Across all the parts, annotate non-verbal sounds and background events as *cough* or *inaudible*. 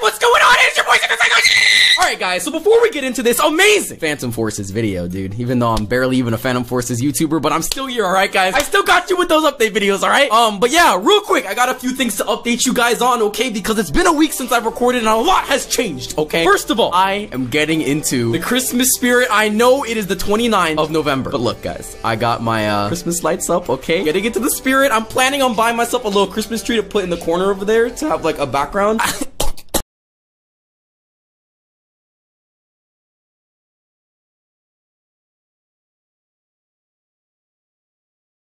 what's going on? It's your boy Alright guys, so before we get into this amazing Phantom Forces video, dude, even though I'm barely even a Phantom Forces YouTuber, but I'm still here, alright guys? I still got you with those update videos, alright? Um, but yeah, real quick, I got a few things to update you guys on, okay? Because it's been a week since I've recorded and a lot has changed, okay? First of all, I am getting into the Christmas spirit. I know it is the 29th of November, but look guys, I got my uh, Christmas lights up, okay? Getting into the spirit. I'm planning on buying myself a little Christmas tree to put in the corner over there to have like a background. *laughs*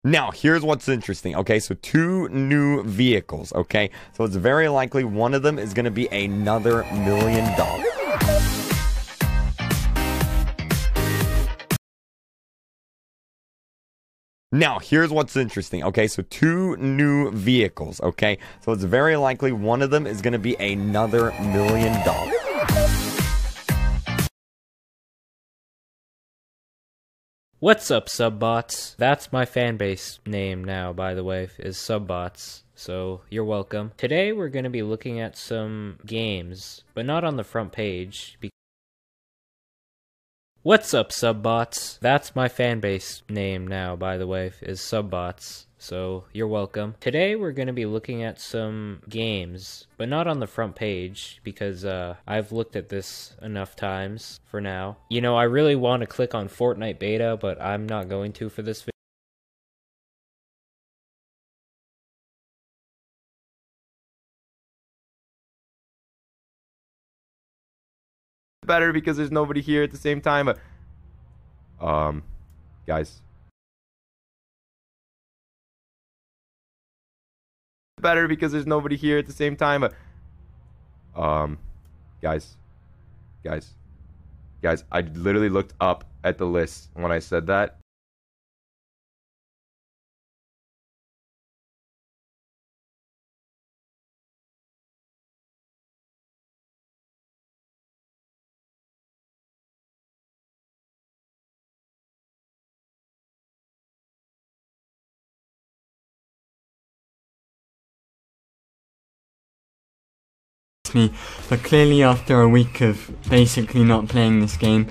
Now, here's what's interesting. Okay, so two new vehicles. Okay, so it's very likely one of them is going to be another million dollars. Now, here's what's interesting. Okay, so two new vehicles. Okay, so it's very likely one of them is going to be another million dollars. What's up, subbots? That's my fanbase name now, by the way, is subbots. So you're welcome. Today we're going to be looking at some games, but not on the front page. What's up, subbots? That's my fanbase name now, by the way, is subbots so you're welcome. Today we're going to be looking at some games, but not on the front page because uh, I've looked at this enough times for now. You know, I really want to click on Fortnite beta, but I'm not going to for this better because there's nobody here at the same time. But, Um, guys, better because there's nobody here at the same time. But, Um, guys, guys, guys, I literally looked up at the list when I said that. Me, but clearly after a week of basically not playing this game,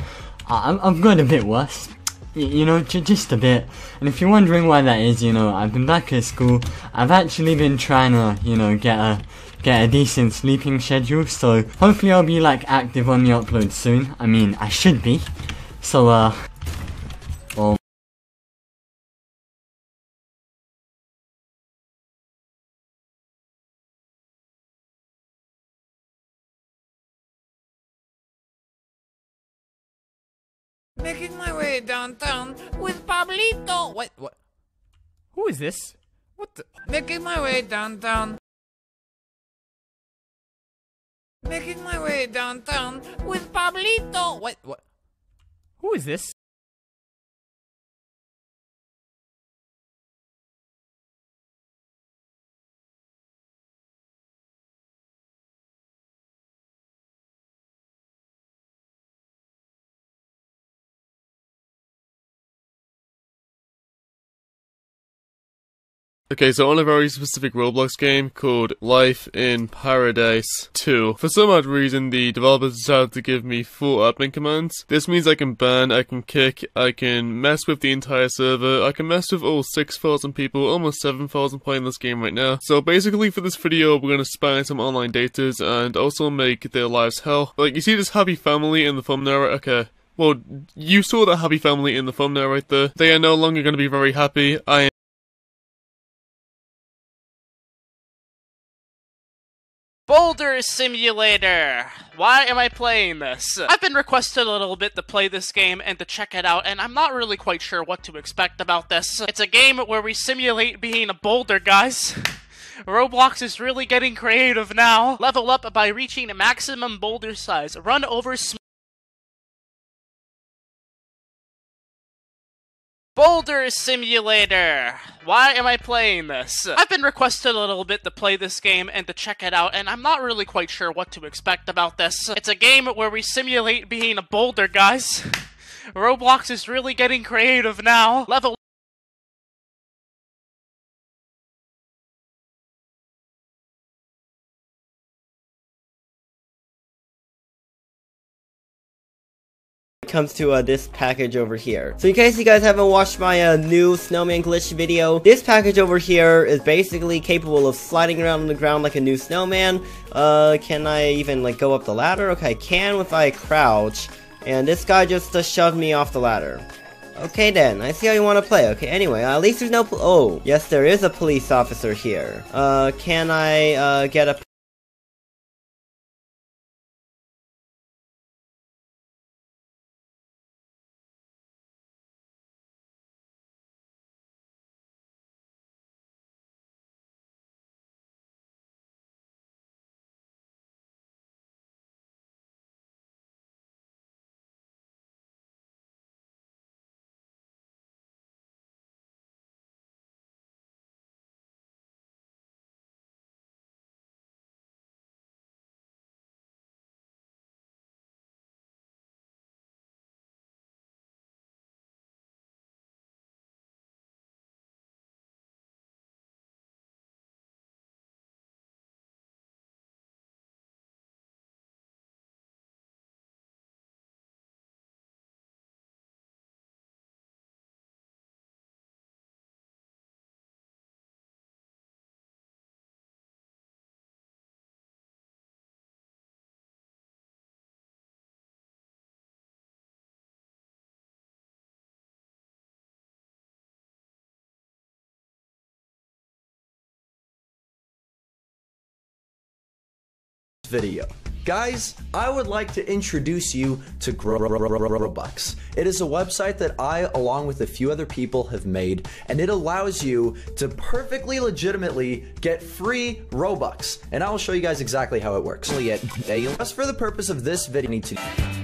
I- I've got a bit worse. you know, just a bit. And if you're wondering why that is, you know, I've been back at school. I've actually been trying to, you know, get a get a decent sleeping schedule. So hopefully I'll be like active on the upload soon. I mean, I should be. So uh, Making my way downtown with Pablito. What? What? Who is this? What the? Making my way downtown. Making my way downtown with Pablito. What? What? Who is this? Okay, so on a very specific Roblox game called Life in Paradise 2. For some odd reason, the developers decided to give me full admin commands. This means I can ban, I can kick, I can mess with the entire server, I can mess with all 6,000 people, almost 7,000 playing this game right now. So basically for this video, we're gonna spy on some online daters and also make their lives hell. Like, you see this happy family in the thumbnail? Okay. Well, you saw that happy family in the thumbnail right there. They are no longer to be very happy. I Boulder Simulator! Why am I playing this? I've been requested a little bit to play this game and to check it out, and I'm not really quite sure what to expect about this. It's a game where we simulate being a boulder, guys. Roblox is really getting creative now. Level up by reaching maximum boulder size. Run over Boulder Simulator! Why am I playing this? I've been requested a little bit to play this game and to check it out, and I'm not really quite sure what to expect about this. It's a game where we simulate being a boulder, guys. *laughs* Roblox is really getting creative now. Level comes to uh, this package over here. So in case you guys haven't watched my uh, new snowman glitch video, this package over here is basically capable of sliding around on the ground like a new snowman. Uh, can I even like go up the ladder? Okay, I can if I crouch. And this guy just uh, shoved me off the ladder. Okay then, I see how you want to play. Okay, anyway, at least there's no Oh, yes there is a police officer here. Uh, can I, uh, get a video. Guys, I would like to introduce you to Growbucks. It is a website that I, along with a few other people, have made, and it allows you to perfectly legitimately get free Robux. And I will show you guys exactly how it works. Just for the purpose of this video, need to